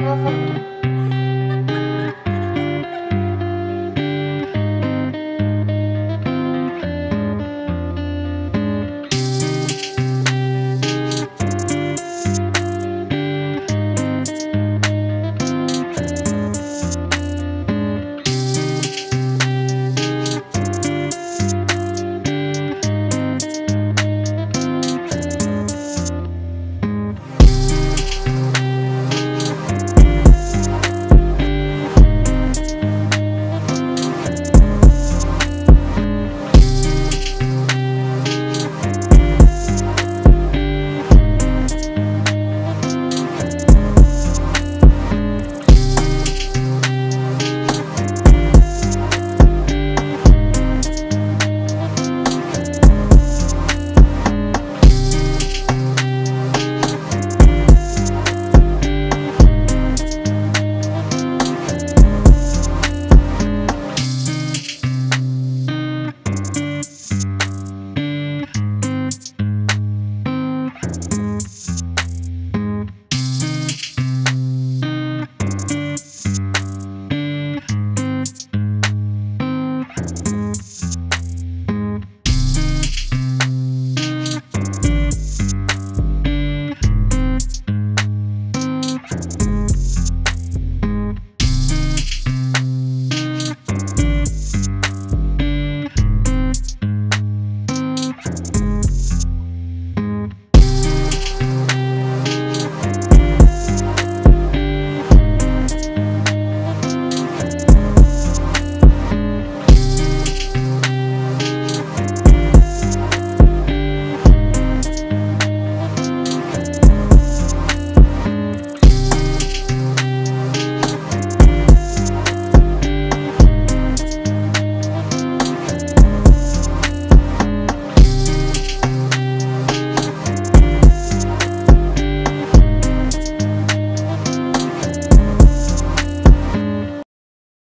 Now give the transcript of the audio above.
Gak.